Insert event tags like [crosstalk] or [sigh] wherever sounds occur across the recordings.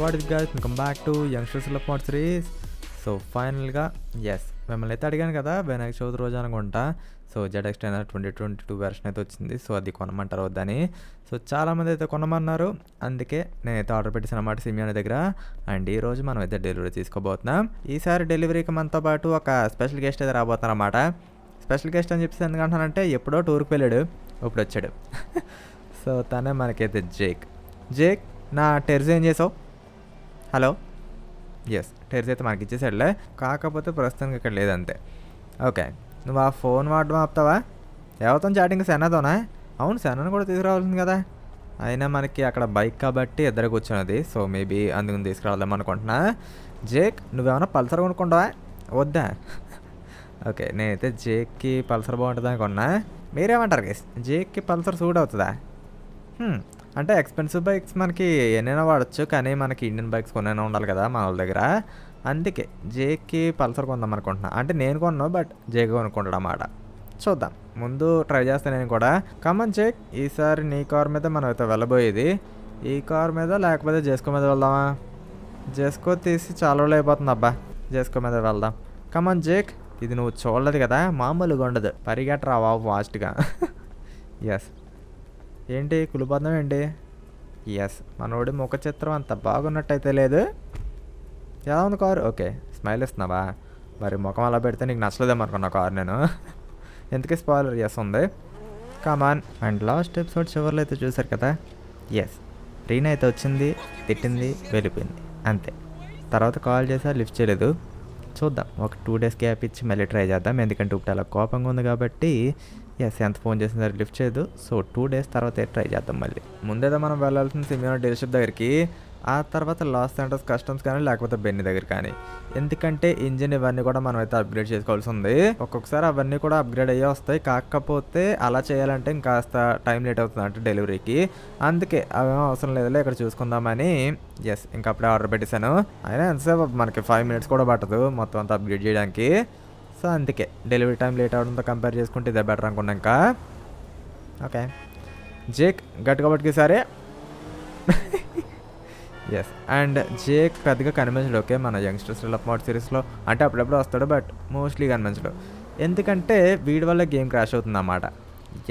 What is guys welcome back to youngsters love mode series so ఫైనల్గా yes మిమ్మల్ని అయితే అడిగాను కదా వినాయక చవితి రోజు అనుకుంటా. So ZX ten twenty twenty two version అయితే వచ్చింది. సో అది కొనమంటారు వద్దని. సో చాలామంది అయితే కొనమన్నారు. అందుకే నేనైతే ఆర్డర్ పెట్టేసాను అన్నమాట సిమియోని దగ్గర. అండ్ ఈ రోజు మనం అయితే డెలివరీ తీసుకోబోతున్నాం. ఈసారి డెలివరీకి మనతో పాటు ఒక స్పెషల్ గెస్ట్ అయితే రాబోతున్నారు అన్నమాట. స్పెషల్ గెస్ట్ అని చెప్పేసి ఎందుకంటానంటే ఎప్పుడో టూర్కి వెళ్ళాడు. ఇప్పుడు వచ్చాడు. [laughs] సో తనే మనకైతే జేక్ జేక్ నా టెర్జ్ ఏం చేసావు? హలో? ఎస్ టెర్స్ అయితే మనకి ఇచ్చేసాడులే. కాకపోతే ప్రస్తుతానికి ఇక్కడ లేదంతే. ఓకే నువ్వు ఆ ఫోన్ వాడడం ఆపుతావా? ఎవరితో చాటింగ్ సెనాతోనా అవును సెనాను కూడా తీసుకురావాల్సింది కదా. అయినా మనకి అక్కడ బైక్ కాబట్టి ఇద్దరు కూర్చున్నది సో మేబీ అందుకు తీసుకురావాలేమో అనుకుంటున్నా. జేక్ నువ్వేమైనా పల్సర్ కొనుక్కుంటావా? వద్దా? ఓకే నేనైతే జేక్కి పల్సర్ బాగుంటుంది అనుకున్నా మీరేమంటారు గేస్? జేక్కి పల్సర్ సూట్ అవుతుందా? అంటే ఎక్స్పెన్సివ్ బైక్స్ మనకి ఎన్నైనా వాడచ్చు కానీ మనకి ఇండియన్ బైక్స్ కొనైనా ఉండాలి కదా మన వాళ్ళ దగ్గర. అందుకే జేక్కి పల్సర్ కొందాం అనుకుంటున్నా. అంటే నేను కొన్నాను బట్ జేకి కొనుక్కుంటాడు అన్నమాట. చూద్దాం. ముందు ట్రై చేస్తాను నేను కూడా. కమన్ జేక్ ఈసారి నీ కార్ మీద మనం అయితే వెళ్ళబోయేది. ఈ కార్ మీద లేకపోతే జేస్కో మీద వెళ్దామా? జేస్కో తీసి చాలా రోజులు అయిపోతుంది అబ్బా. జేస్కో మీద వెళ్దాం. కమన్ జేక్ ఇది నువ్వు చూడలేదు కదా? మామూలుగా ఉండదు. పరిగెట్టరా బాబు ఫాస్ట్గా. ఎస్ [laughs] ఏంటి కులిపోతున్నాం ఏంటి? ఎస్ మనోడి ముఖ చిత్రం అంత బాగున్నట్టయితే లేదు. ఎలా ఉంది కారు? ఓకే స్మైల్ ఇస్తున్నావా? మరి ముఖం అలా పెడితే నీకు నచ్చలేదేమనుకున్నా కారు నేను. ఎందుకే స్పాయిలర్? ఎస్ ఉంది. Come on and last episode చివరిలో అయితే చూసారు కదా? ఎస్ రీనా అయితే వచ్చింది తిట్టింది వెళ్ళిపోయింది. అంతే. తర్వాత కాల్ చేసా లిఫ్ట్ చేయలేదు. చూద్దాం ఒక టూ డేస్ గ్యాప్ ఇచ్చి మళ్ళీ ట్రై చేద్దాం. ఎందుకంటే ఇప్పుడు అలా కోపంగా ఉంది కాబట్టి ఎస్ ఎంత ఫోన్ చేసిన సరే లిఫ్ట్ చేయదు. సో టూ డేస్ తర్వాత ట్రై చేద్దాం మళ్ళీ. ముందేదో మనం వెళ్ళాల్సిన సిమియో డీలర్షిప్ దగ్గరికి ఆ తర్వాత లాస్ సెంటర్స్ కస్టమ్స్ కానీ లేకపోతే బెన్ని దగ్గర కానీ. ఎందుకంటే ఇంజిన్ ఇవన్నీ కూడా మనం అయితే అప్గ్రేడ్ చేసుకోవాల్సి ఉంది. ఒక్కొక్కసారి అవన్నీ కూడా అప్గ్రేడ్ అయ్యే వస్తాయి. కాకపోతే అలా చేయాలంటే ఇంకాస్త టైం లేట్ అవుతుంది అంటే డెలివరీకి అందుకే అవేమో అవసరం లేదులే ఇక్కడ చూసుకుందామని. ఎస్ ఇంకా అప్పుడే ఆర్డర్ పెట్టేశాను. అయినా ఎంతసేపు మనకి ఫైవ్ మినిట్స్ కూడా పట్టదు మొత్తం అంతా అప్గ్రేడ్ చేయడానికి. సో అందుకే డెలివరీ టైం లేట్ అవడంతో కంపేర్ చేసుకుంటే ఇదే బెటర్ అనుకున్నాక. ఓకే. జేక్ గట్టిగా పట్టుకేసారే ఎస్ [laughs] అండ్ జేక్ పెద్దగా కనిపించడు ఓకే మన యంగ్స్టర్స్ లప్ మోడ్ సిరీస్లో. అంటే అప్పుడప్పుడు వస్తాడు బట్ మోస్ట్లీ కనిపించడు. ఎందుకంటే వీడి వల్ల గేమ్ క్రాష్ అవుతుంది అన్నమాట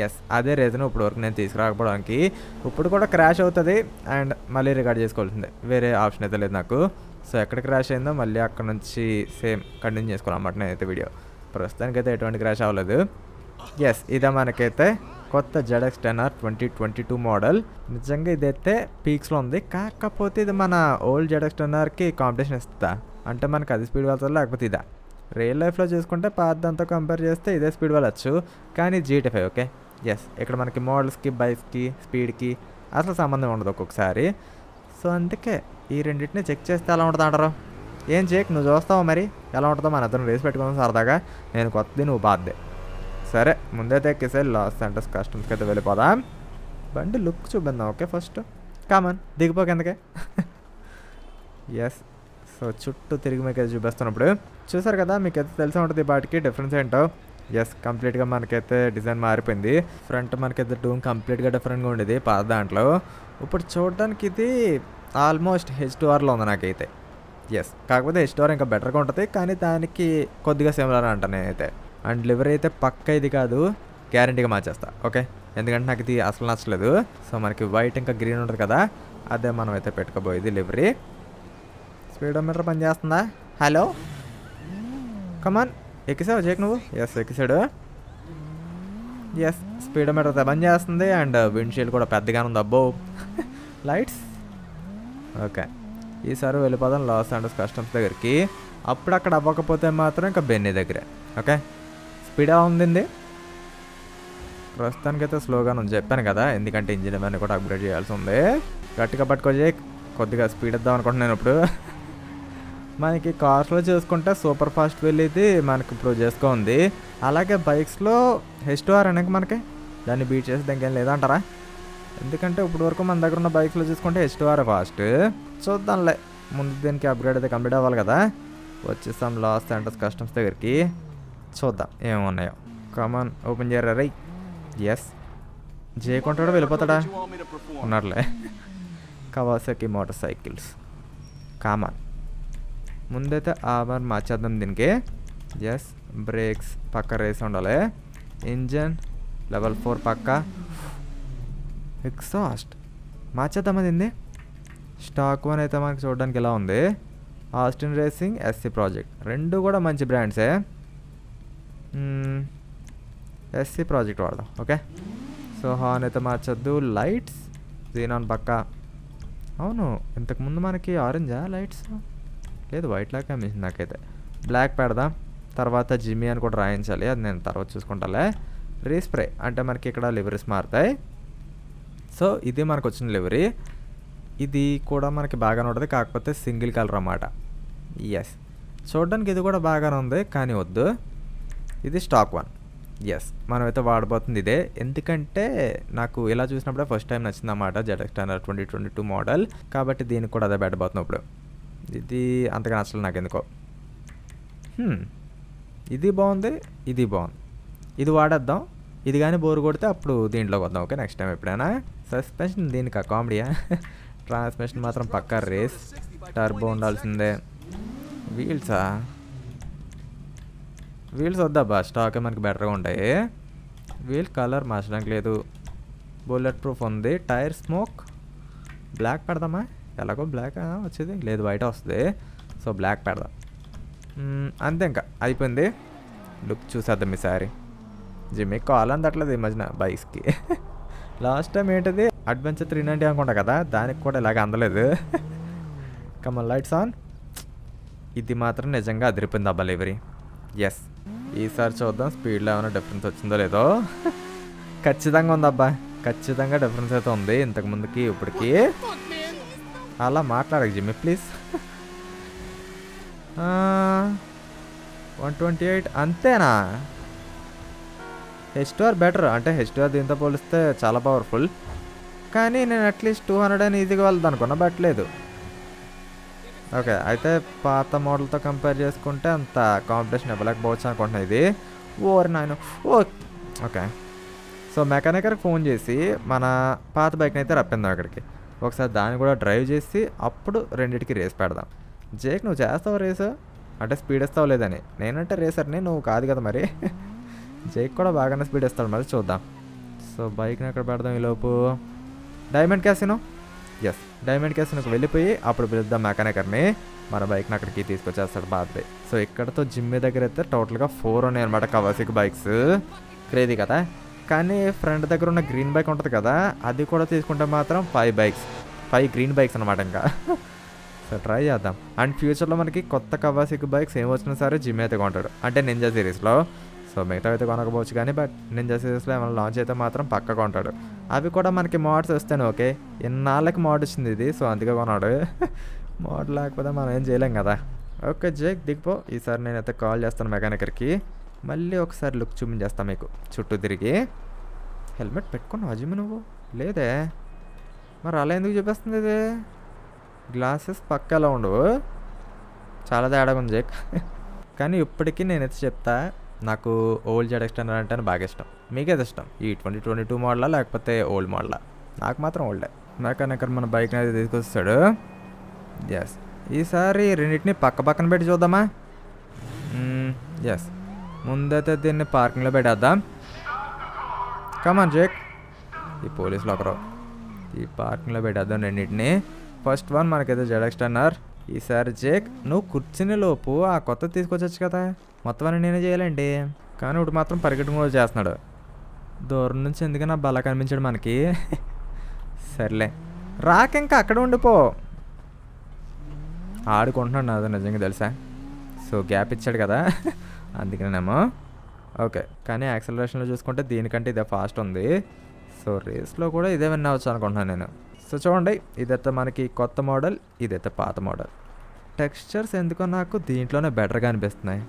ఎస్ అదే రీజన్ ఇప్పుడు వరకు నేను తీసుకురాకపోవడానికి. ఇప్పుడు కూడా క్రాష్ అవుతుంది అండ్ మళ్ళీ రికార్డ్ చేసుకోవాల్సిందే. వేరే ఆప్షన్ అయితే లేదు నాకు. సో ఎక్కడ క్రాష్ అయిందో మళ్ళీ అక్కడ నుంచి సేమ్ కంటిన్యూ చేసుకోవాలన్నమాట నేనైతే వీడియో ప్రస్తుతానికైతే ఎటువంటి క్రాష్ అవ్వలేదు. ఎస్ ఇదే మనకైతే కొత్త ZX ten R twenty twenty two model నిజంగా ఇదైతే పీక్స్లో ఉంది. కాకపోతే ఇది మన ఓల్డ్ జెడక్స్ టెన్ ఆర్కి కాంపిటీషన్ ఇస్తుందా? అంటే మనకి అది స్పీడ్ వెళ్తుంది లేకపోతే ఇదా? రియల్ లైఫ్లో చూసుకుంటే పాతదంతా కంపేర్ చేస్తే ఇదే స్పీడ్ వెళ్ళచ్చు. కానీ జీటీ ఫైవ్ ఓకే ఎస్ ఇక్కడ మనకి మోడల్స్కి బైక్స్కి స్పీడ్కి అసలు సంబంధం ఉండదు ఒక్కొక్కసారి. సో అందుకే ఈ రెండింటిని చెక్ చేస్తే ఎలా ఉంటుంది అంటారు? ఏం చేయకు నువ్వు చూస్తావా మరి? ఎలా ఉంటుందో మన అతను రేసి పెట్టుకుందాం సరదాగా. నేను కొత్తది నువ్వు బాధ్యే సరే ముందైతే ఎక్కేసే లాస్ సెంటర్స్ కస్టమ్స్కి అయితే వెళ్ళిపోదాం. బండి లుక్ చూపిద్దాం ఓకే? First common. దిగిపోక ఎందుకే? [laughs] ఎస్ సో చుట్టూ తిరిగి మీకు అయితే చూపిస్తున్నప్పుడు చూసారు కదా మీకు అయితే తెలిసే ఉంటుంది వాటికి డిఫరెన్స్ ఏంటో. ఎస్ కంప్లీట్గా మనకైతే డిజైన్ మారిపోయింది. ఫ్రంట్ మనకైతే డూమ్ కంప్లీట్గా డిఫరెంట్గా ఉండేది పాత దాంట్లో. ఇప్పుడు చూడడానికి ఇది ఆల్మోస్ట్ హెచ్ టూఆర్లో ఉంది నాకైతే. ఎస్ కాకపోతే హెచ్ టూఆర్ ఇంకా బెటర్గా ఉంటుంది కానీ దానికి కొద్దిగా సిమిలర్ అంట నేనైతే. అండ్ డెలివరీ అయితే పక్క ఇది కాదు గ్యారంటీగా మార్చేస్తా ఓకే ఎందుకంటే నాకు ఇది అసలు నచ్చలేదు. సో మనకి వైట్ ఇంకా గ్రీన్ ఉంటుంది కదా అదే మనం అయితే పెట్టుకోబోయేది డెలివరీ స్పీడోమీటర్ పనిచేస్తుందా హలో కమాన్ ఎక్కిసావు జేక్ నువ్వు? ఎస్ ఎక్కిసాడు. ఎస్ స్పీడోమీటర్ అయితే పనిచేస్తుంది అండ్ విండ్షీల్డ్ కూడా పెద్దగానే ఉంది అబ్బో. [laughs] Lights okay. ఈసారి వెళ్ళిపోదాం లాస్ అండర్స్ కస్టమ్స్ దగ్గరికి. అప్పుడు అక్కడ అవ్వకపోతే మాత్రం ఇంకా బెన్నీ దగ్గరే. ఓకే? స్పీడ్ ఎలా ప్రస్తుతానికైతే స్లోగానే ఉంది. చెప్పాను కదా ఎందుకంటే ఇంజిన్ ఇవన్నీ కూడా అప్గ్రేడ్ చేయాల్సి ఉంది. గట్టిగా పట్టుకొచ్చి కొద్దిగా స్పీడ్ ఇద్దాం అనుకుంటున్నాను ఇప్పుడు. మనకి కార్స్లో చూసుకుంటే సూపర్ ఫాస్ట్ వెళ్ళేది మనకి ఇప్పుడు చేసుకో ఉంది. అలాగే బైక్స్లో హెచ్ టూ ఆర్ అనేది మనకి. దాన్ని బీట్ చేసి దానికి ఏం లేదంటారా? ఎందుకంటే ఇప్పుడు వరకు మన దగ్గర ఉన్న బైక్లో చూసుకుంటే హెచ్ టూ ఫాస్ట్ చూద్దాంలే ముందు దీనికి అప్గ్రేడ్ అయితే కంప్లీట్ అవ్వాలి కదా. వచ్చేస్తాం లాస్ సెంటర్స్ కస్టమ్స్ దగ్గరికి. చూద్దాం ఏమున్నాయో. కామన్ ఓపెన్ చేయరా రై. ఎస్ చేయకుంటాడో వెళ్ళిపోతాడా? ఉన్నారులే. కవాసకి మోటార్ సైకిల్స్ కామన్ ముందైతే ఆర్మర్ మార్చేద్దాం దీనికి. ఎస్ బ్రేక్స్ పక్క రేస్ ఉండాలి. ఇంజన్ లెవెల్ ఫోర్ పక్క. ఎగ్జాస్ట్ మార్చేద్దామా దీన్ని? స్టాక్ వన్ అయితే మనకి చూడడానికి ఎలా ఉంది? ఆస్టిన్ రేసింగ్ ఎస్సీ ప్రాజెక్ట్ రెండు కూడా మంచి బ్రాండ్సే ఎస్సీ ప్రాజెక్ట్ వాడదాం ఓకే? సో హార్న్ అయితే మార్చొద్దు. లైట్స్ జీనాన్ పక్క. అవును ఇంతకుముందు మనకి ఆరెంజా లైట్స్ లేదు వైట్ లాగా కనిపించింది నాకైతే. బ్లాక్ పెడదాం. తర్వాత జిమ్మి అని కూడా రాయించాలి. అది నేను తర్వాత చూసుకుంటాలే. రీస్ప్రే అంటే మనకి ఇక్కడ లివరీస్ మారుతాయి. సో ఇది మనకు వచ్చిన లివరీ ఇది కూడా మనకి బాగానే ఉంటుంది కాకపోతే సింగిల్ కలర్ అన్నమాట. ఎస్ చూడడానికి ఇది కూడా బాగానే ఉంది కానీ వద్దు. ఇది స్టాక్ వన్ ఎస్ మనమైతే వాడబోతుంది ఇదే. ఎందుకంటే నాకు ఇలా చూసినప్పుడే ఫస్ట్ టైం నచ్చింది అన్నమాట ZX tenner twenty twenty two model కాబట్టి దీనికి కూడా అదే పెట్టబోతున్నాం ఇప్పుడు. ఇది అంతగా నచ్చలేదు నాకు ఎందుకో hmm. ఇది బాగుంది ఇది బాగుంది. ఇది వాడేద్దాం. ఇది కానీ బోర్ కొడితే అప్పుడు దీంట్లోకి వద్దాం. ఓకే నెక్స్ట్ టైం ఎప్పుడైనా. సస్పెన్షన్ దీనికి? కామెడీయా ట్రాన్స్మిషన్ మాత్రం పక్కా రేస్ టర్బో ఉండాల్సిందే. వీల్సా వీల్స్ వద్దాబ్బా స్టాక్ మనకి బెటర్గా ఉంటాయి. వీల్ కలర్ మార్చడానికి లేదు. బుల్లెట్ ప్రూఫ్ ఉంది. టైర్ స్మోక్ బ్లాక్ పెడదామా? ఎలాగో బ్లాక్ వచ్చేది. లేదు వైట్ వస్తుంది. సో బ్లాక్ పెడదాం. Hmm, అంతే ఇంకా. అయిపోయింది. లుక్ చూసేద్దాం ఈసారి జిమ్ కాల్ అందట్లేదు ఈ మధ్యన బైక్స్కి. లాస్ట్ టైం ఏంటది? అడ్వెంచర్ త్రీ నైంటీ అనుకుంటా కదా దానికి కూడా ఇలాగ అందలేదు. కమల్ లైట్స్ ఆన్ ఇది మాత్రం నిజంగా అదిరిపోయింది అబ్బా డెలివరీ ఎస్ ఈసారి చూద్దాం స్పీడ్లో ఏమైనా డిఫరెన్స్ వచ్చిందో లేదో. ఖచ్చితంగా ఉంది అబ్బా. ఖచ్చితంగా డిఫరెన్స్ అయితే ఉంది ఇంతకుముందుకి ఇప్పటికి. అలా మాట్లాడక జిమ్మి ప్లీజ్ వన్ ట్వంటీ ఎయిట్ అంతేనా? హెచ్టిఆర్ బెటర్ అంటే హెచ్టీఆర్ దీంతో పోలిస్తే చాలా పవర్ఫుల్ కానీ నేను అట్లీస్ట్ టూ హండ్రెడ్ అని ఈజీగా వెళ్దాం అనుకున్నా బట్ లేదు. ఓకే అయితే పాత మోడల్తో కంపేర్ చేసుకుంటే అంత కాంపిటీషన్ ఇవ్వలేకపోవచ్చు అనుకుంటున్నా ఇది. ఓర్ నాయన ఓ ఓకే సో మెకానికర్కి ఫోన్ చేసి మన పాత బైక్ని అయితే రప్పిందాం అక్కడికి ఒకసారి దాన్ని కూడా డ్రైవ్ చేసి అప్పుడు రెండింటికి రేస్ పెడదాం. జేక్ నువ్వు చేస్తావు రేసు అంటే స్పీడ్ ఇస్తావు లేదని. నేనంటే రేసర్ని నువ్వు కాదు కదా మరి. జేక్ కూడా బాగానే స్పీడ్ ఇస్తాడు మరి చూద్దాం. సో బైక్ని ఎక్కడ పెడదాం ఈలోపు డైమండ్ క్యాసినో ఎస్ డైమండ్ క్యాసినోకి వెళ్ళిపోయి అప్పుడు పిలుద్దాం మెకానికర్ని మన బైక్ని అక్కడికి తీసుకొచ్చేస్తాడు బాబాయ్ సో ఇక్కడతో జిమ్మి దగ్గర అయితే టోటల్గా ఫోర్ ఉన్నాయి అనమాట కవాసిక్ బైక్స్ క్రేజీ కదా? కానీ ఫ్రంట్ దగ్గర ఉన్న గ్రీన్ బైక్ ఉంటుంది కదా అది కూడా తీసుకుంటే మాత్రం five bikes five green bikes అనమాట ఇంకా. సో ట్రై చేద్దాం. అండ్ ఫ్యూచర్లో మనకి కొత్త కవాసిక్ బైక్స్ ఏం వచ్చినా సరే జిమ్ అయితే కొంటాడు. అంటే నింజా సిరీస్లో సో మిగతా అయితే కొనకపోవచ్చు కానీ బట్ నింజా సిరీస్లో ఏమైనా లాంచ్ అయితే మాత్రం పక్క కొంటాడు. అవి కూడా మనకి మోడ్స్ వస్తేనే ఓకే. ఇన్నాళ్ళకి మోడ్ వచ్చింది ఇది సో అందుకే కొన్నాడు. [laughs] మోడ్ లేకపోతే మనం ఏం చేయలేం కదా. ఓకే జేక్ దిగిపో. ఈసారి నేనైతే కాల్ చేస్తాను మెకానికర్కి. మళ్ళీ ఒకసారి లుక్ చూపించేస్తాను మీకు. చుట్టూ తిరిగి. హెల్మెట్ పెట్టుకున్నావు అజిమ్ నువ్వు? లేదే. మరి అలా ఎందుకు చూపిస్తుంది ఇది? గ్లాసెస్ పక్క ఎలా ఉండవు చాలా తేడాగా ఉంది జేక్. [laughs] కానీ ఇప్పటికీ నేనైతే చెప్తా నాకు ఓల్డ్ జెడ్ ఎక్స్టెండర్ అంటే బాగా ఇష్టం. మీకేది ఇష్టం? ఈ ట్వంటీ ట్వంటీ టూ మోడలా లేకపోతే ఓల్డ్ మోడలా? నాకు మాత్రం ఓల్డే. మెకానికర్ మన బైక్ అయితే తీసుకొస్తాడు. ఎస్ ఈసారి రెండింటిని పక్క పక్కన పెట్టి చూద్దామా? ఎస్ ముందైతే దీన్ని పార్కింగ్లో పెట్టేద్దాం. కమాన్ జేక్ ఈ పోలీసులు ఒకరు. ఈ పార్కింగ్లో పెట్టేద్దాం రెండింటిని. ఫస్ట్ వన్ మనకైతే జెడ్ టన్నర్ ఈసారి జేక్ నువ్వు కూర్చునే లోపు ఆ కొత్త తీసుకొచ్చచ్చు కదా. మొత్తం అని నేనే చేయాలండి. కానీ ఇప్పుడు మాత్రం పరిగెట్టడం కూడా చేస్తున్నాడు. దూరం నుంచి ఎందుకన్నా బల కనిపించాడు మనకి? సర్లే. రాక ఇంకా అక్కడ ఉండిపో. ఆడుకుంటున్నాడు నాది నిజంగా తెలుసా? సో గ్యాప్ ఇచ్చాడు కదా. అందుకనేమో. ఓకే. కానీ యాక్సలరేషన్లో చూసుకుంటే దీనికంటే ఇదే ఫాస్ట్ ఉంది. సో రేస్లో కూడా ఇదే విన్ అవచ్చు అనుకుంటున్నాను నేను. సో చూడండి ఇదైతే మనకి కొత్త మోడల్ ఇదైతే పాత మోడల్. టెక్స్చర్స్ ఎందుకో నాకు దీంట్లోనే బెటర్గా అనిపిస్తున్నాయి.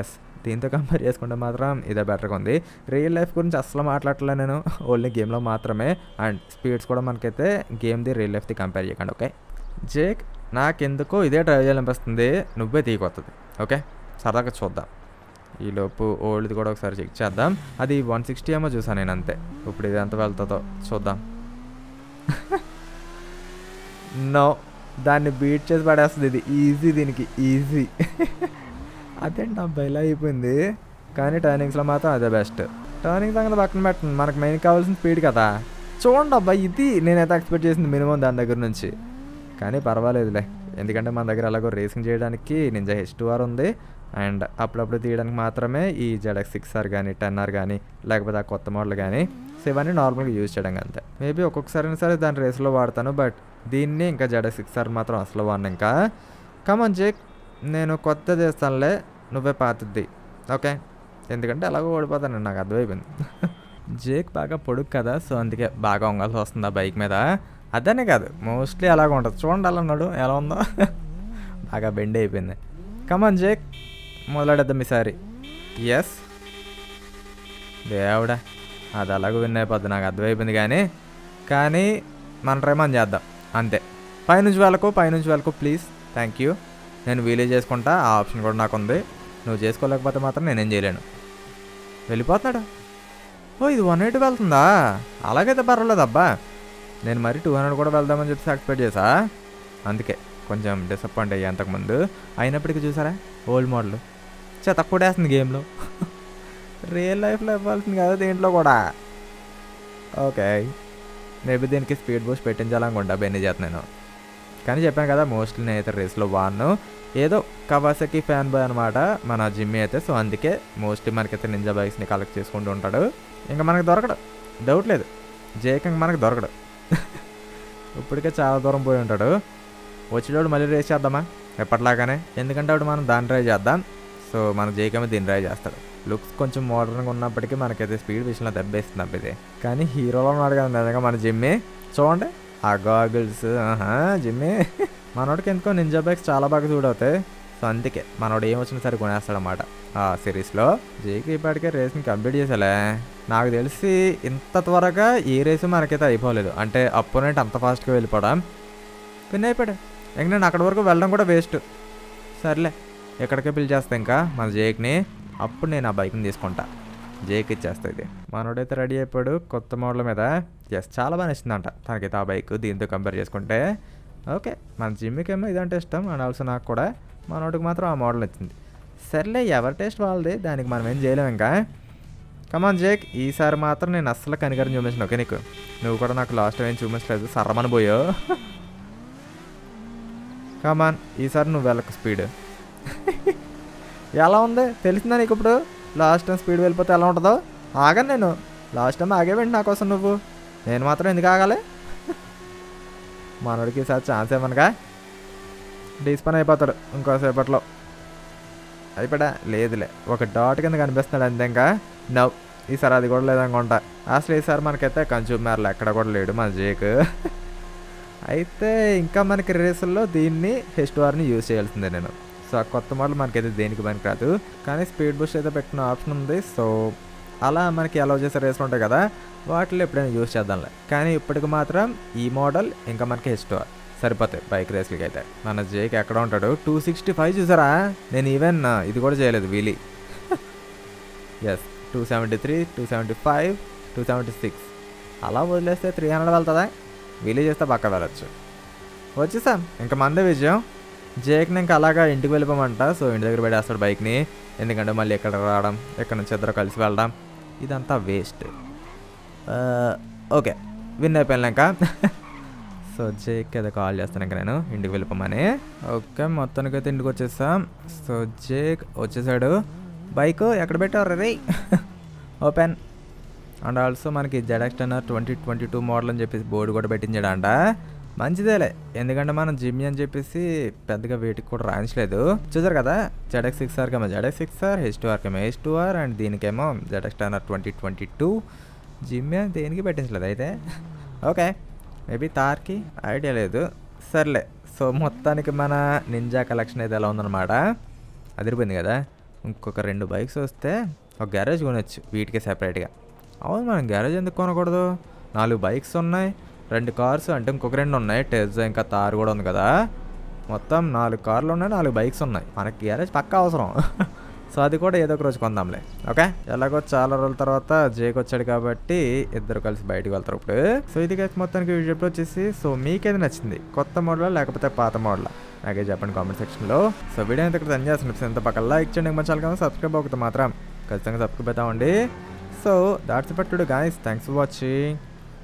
ఎస్ దీంతో కంపేర్ చేసుకుంటే మాత్రం ఇదే బెటర్గా ఉంది. రియల్ లైఫ్ గురించి అసలు మాట్లాడలే నేను. ఓన్లీ గేమ్లో మాత్రమే. అండ్ స్పీడ్స్ కూడా మనకైతే గేమ్ది రియల్ లైఫ్ది కంపేర్ చేయకండి ఓకే జేక్ నాకెందుకో ఇదే డ్రైవ్ చేయాలనిపిస్తుంది. నువ్వే తీయకొస్తుంది ఓకే సరదాగా చూద్దాం. ఈలోపు ఓల్డ్ది కూడా ఒకసారి చెక్ చేద్దాం. అది వన్ సిక్స్టీ ఏమో చూసాను నేను అంతే. ఇప్పుడు ఇది ఎంత వెళ్తుందో చూద్దాం. నో. దాన్ని బీట్ చేసి పడేస్తుంది ఇది. ఈజీ దీనికి. ఈజీ అదేంటి అబ్బాయి ఇలా అయిపోయింది. కానీ టర్నింగ్స్లో మాత్రం అదే బెస్ట్ టర్నింగ్ సంగతి పక్కన పెట్టండి. మనకు మెయిన్ కావాల్సిన స్పీడ్ కదా. చూడండి అబ్బా ఇది నేనైతే ఎక్స్పెక్ట్ చేసింది మినిమం దాని దగ్గర నుంచి. కానీ పర్వాలేదులే. ఎందుకంటే మన దగ్గర అలాగో రేసింగ్ చేయడానికి నింజా హెచ్ టూ ఆర్ ఉంది. అండ్ అప్పుడప్పుడు తీయడానికి మాత్రమే ఈ జెడెక్స్ సిక్స్ ఆర్ కానీ టెన్ ఆర్ కానీ లేకపోతే ఆ కొత్త మోడల్ కానీ సో ఇవన్నీ నార్మల్గా యూజ్ చేయడం అంతే. మేబీ ఒక్కొక్కసారి సరే దాని రేస్లో వాడతాను. బట్ దీన్ని ఇంకా జడ సిక్సర్ మాత్రం అసలు వాడిని ఇంకా. కమన్ జేక్ నేను కొత్త చేస్తానులే. నువ్వే పాతద్ది ఓకే. ఎందుకంటే అలాగో ఓడిపోతాను. నాకు అర్థమైపోయింది. [laughs] జేక్ బాగా పొడుగు కదా సో అందుకే బాగా ఉంగాల్సి వస్తుంది ఆ బైక్ మీద. అదనే కాదు. మోస్ట్లీ అలాగ ఉంటుంది. చూడండి అలా ఉన్నాడు ఎలా ఉందో. [laughs] బాగా బెండ్ అయిపోయింది. కమన్ జేక్ మొదలెడద్దాం ఈసారి ఎస్ దేవుడా. అది అలాగ విన్ అయిపోద్ది. నాకు అర్థమైపోయింది కానీ కానీ మన ట్రై మనం చేద్దాం. అంతే. పైనుంచి వాళ్ళకు పైనుంచి వాళ్ళకు ప్లీజ్ థ్యాంక్ యూ నేను వీలే చేసుకుంటా ఆ ఆప్షన్ కూడా నాకు ఉంది నువ్వు చేసుకోలేకపోతే మాత్రం నేనేం చేయలేను. వెళ్ళిపోతున్నాడు. ఓ ఇది వన్ ఎయిటీ వెళ్తుందా? అలాగైతే పర్వాలేదు అబ్బా. నేను మరి టూ హండ్రెడ్ కూడా వెళ్దామని చెప్పి ఎక్స్పెక్ట్ చేసా. అందుకే కొంచెం డిసప్పాయింట్ అయ్యి అంతకుముందు. అయినప్పటికీ చూసారా? ఓల్డ్ మోడల్ చే తక్కువ వేస్తుంది గేమ్లో రియల్ లైఫ్లో ఇవ్వాల్సింది కదా దీంట్లో కూడా. ఓకే మేబీ దీనికి స్పీడ్ బూస్ట్ పెట్టించాలనుకుంటా బెన్నీ చేత నేను. కానీ చెప్పాను కదా మోస్ట్లీ నేనైతే రేస్లో వాడను. ఏదో కవాసకి ఫ్యాన్ బాయ్ అనమాట మన జిమ్మి అయితే. సో అందుకే మోస్ట్లీ మనకైతే నింజా బైక్స్ని కలెక్ట్ చేసుకుంటూ ఉంటాడు. ఇంకా మనకు దొరకడు. డౌట్ లేదు. జేకంగా మనకు దొరకడు. ఇప్పటికే చాలా దూరం పోయి ఉంటాడు. వచ్చేటప్పుడు మళ్ళీ రేస్ చేద్దామా? ఎప్పటిలాగానే. ఎందుకంటే అప్పుడు మనం దాన్ని ట్రై చేద్దాం. సో మన జేకమే దీన్ని ట్రై చేస్తాడు. లుక్స్ కొంచెం మోడర్న్గా ఉన్నప్పటికీ మనకైతే స్పీడ్ విషయంలో దెబ్బేస్తుంది అబ్బా కానీ హీరోలో ఉన్నాడు కదా నిజంగా మన జిమ్మి. చూడండి ఆ గాగుల్స్ జిమ్మి. మనోడికి ఎందుకో నింజా బైక్స్ చాలా బాగా చూడవుతాయి సో అందుకే మనోడు ఏం వచ్చినా సరే కొనేస్తాడనమాట ఆ సిరీస్లో జేకి ఇప్పటికే రేస్ని కంప్లీట్ చేసేలే. నాకు తెలిసి ఇంత త్వరగా ఏ రేసు మనకైతే అయిపోలేదు. అంటే అపోనెంట్ అంత ఫాస్ట్గా వెళ్ళిపోవడం. విన్ అయిపోయాడు. ఇంక నేను అక్కడి వరకు వెళ్ళడం కూడా వేస్ట్ సర్లే ఎక్కడికే పిలిచేస్తా ఇంకా మన జేక్ని అప్పుడు నేను ఆ బైక్ని తీసుకుంటా. జేక్ ఇచ్చేస్తా ఇది. మనోడైతే రెడీ అయిపోయాడు కొత్త మోడల్ మీద. ఎస్ చాలా బాగా నచ్చిందంట. తనకైతే ఆ బైక్ దీంతో కంపేర్ చేసుకుంటే. ఓకే మన జిమ్మికేమో ఇదంటే ఇష్టం. అండ్ ఆల్సో నాకు కూడా మనోడికి మాత్రం ఆ మోడల్ నచ్చింది. సర్లే ఎవరి టేస్ట్ వాళ్ళది? దానికి మనం ఏం చేయలేము ఇంకా. కమాన్ జేక్ ఈసారి మాత్రం నేను అస్సలు కనికరం చూపించిన ఓకే నీకు? నువ్వు కూడా నాకు లాస్ట్ టైం చూపించలేదు. సర్రమని పోయో. [laughs] కమాన్ ఈసారి నువ్వు వెళ్ళకు స్పీడ్ [laughs] ఎలా ఉంది? తెలిసిందా నీకు ఇప్పుడు? లాస్ట్ టైం స్పీడ్ వెళ్ళిపోతే ఎలా ఉంటుందో? ఆగను నేను. లాస్ట్ టైం ఆగేవండి నా కోసం నువ్వు. నేను మాత్రం ఎందుకు ఆగాలి? మనోడికి ఈసారి ఛాన్స్ ఏమనగా? డీస్పన్ అయిపోతాడు ఇంకోసేపట్లో అయిపోయా లేదులే. ఒక డాట్ కింద కనిపిస్తున్నాడు అంతే ఇంకా. నవ్ ఈసారి అది కూడా లేదనుకుంటా. అసలు ఈసారి మనకైతే కన్సూమర్లు ఎక్కడ కూడా లేడు మన జేక్ అయితే ఇంకా మనకి రేసుల్లో దీన్ని హెస్టువార్ని యూజ్ చేయాల్సిందే నేను. సో ఆ కొత్త మోడల్ మనకైతే దేనికి పనికి రాదు కానీ స్పీడ్ బూస్ట్ అయితే పెట్టిన ఆప్షన్ ఉంది. సో అలా మనకి అలౌ చేసే రేసులు ఉంటాయి కదా వాటిలో ఎప్పుడైనా యూజ్ చేద్దాంలే. కానీ ఇప్పటికి మాత్రం ఈ మోడల్ ఇంకా మనకి ఇష్టం. సరిపోతాయి బైక్ రేస్లకి అయితే. మన జేక్ ఎక్కడ ఉంటాడు? టూ సిక్స్టీ ఫైవ్ చూసారా? నేను ఈవెన్ ఇది కూడా చేయలేదు wheelie. Yes two seventy three two seventy five two seventy six అలా వదిలేస్తే త్రీ హండ్రెడ్ వెళ్తుందా? వీలీ చేస్తే పక్క వెళ్ళచ్చు. వచ్చేసాం. ఇంకా మందే విజయం. జేక్ని ఇంకా అలాగా ఇంటికి వెళ్ళిపోమంట. సో ఇంటి దగ్గర పెడేస్తాడు బైక్ని. ఎందుకంటే మళ్ళీ ఎక్కడ రావడం ఎక్కడ నుంచి ఇద్దరు కలిసి వెళ్ళడం ఇదంతా వేస్ట్. ఓకే విన్ అయిపోయాక సో జేక్ ఏదో కాల్ చేస్తాను ఇంకా నేను ఇంటికి వెళ్ళిపోమని. ఓకే మొత్తానికి అయితే ఇంటికి వచ్చేసాం. సో జేక్ వచ్చేసాడు. బైక్ ఎక్కడ పెట్టారు రే? ఓపెన్. అండ్ ఆల్సో మనకి ZX twenty twenty two model అని చెప్పేసి బోర్డు కూడా పెట్టించాడంట. మంచిదేలే. ఎందుకంటే మనం జిమ్మి అని చెప్పేసి పెద్దగా వీటికి కూడా రాయించలేదు. చూసారు కదా? ZX six ఆర్కేమో ZX six R H two ఆర్కేమో H two R and దీనికేమో ZX tenner twenty twenty two Jimmy అని దేనికి పెట్టించలేదు అయితే? ఓకే మేబీ తార్కి ఐడియా లేదు. సర్లే. సో మొత్తానికి మన నింజా కలెక్షన్ అయితే ఎలా ఉందన్నమాట? అదిరిపోయింది కదా? ఇంకొక రెండు బైక్స్ వస్తే ఒక గ్యారేజ్ కొనొచ్చు. వీటికి సెపరేట్గా అవును మనం గ్యారేజ్ ఎందుకు కొనకూడదు? నాలుగు బైక్స్ ఉన్నాయి. రెండు కార్స్ అంటే ఇంకొక రెండు ఉన్నాయి. టెజ్ ఇంకా తారు కూడా ఉంది కదా. మొత్తం నాలుగు కార్లు ఉన్నాయి నాలుగు బైక్స్ ఉన్నాయి. మనకి గ్యారేజ్ పక్కా అవసరం. [laughs] సో అది కూడా ఏదో ఒక రోజు కొందాంలే. ఓకే? ఎలాగో చాలా రోజుల తర్వాత జేకి వచ్చాడు కాబట్టి ఇద్దరు కలిసి బయటకు వెళ్తారు ఇప్పుడు. సో ఇది గైస్ మొత్తానికి వీడియో వచ్చేసి సో మీకేది నచ్చింది? కొత్త మోడల్ లేకపోతే పాత మోడల్? నాకే చెప్పండి కామెంట్ సెక్షన్లో సో వీడియో అయితే ఇక్కడ చేస్తున్న ఎంత పక్కన లైక్ చేయండి. మంచి కానీ సబ్స్క్రైబ్ అవుతుంది మాత్రం ఖచ్చితంగా సబ్స్క్రైబ్ అవుతామండి. సో దాట్స్ పట్టుడు guys thanks for watching